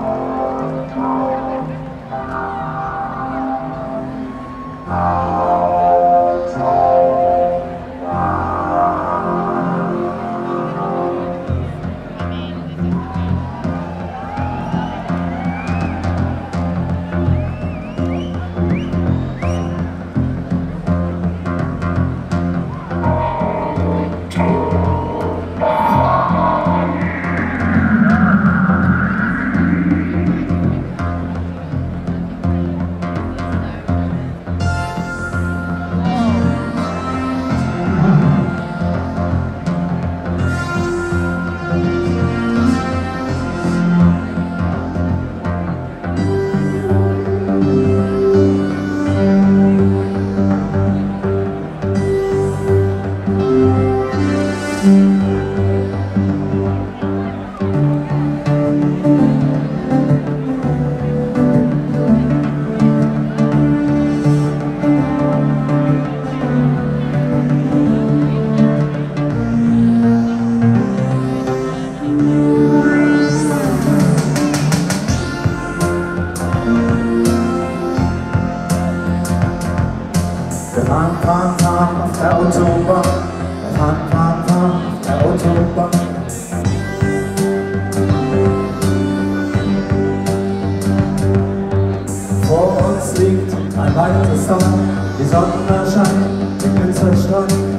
Bye. Fahren, fahren, fahren auf der Autobahn. Wir fahren, fahren, auf der Autobahn. Vor uns liegt ein weites Dorf, die Sonne scheint, die Blitze streuen.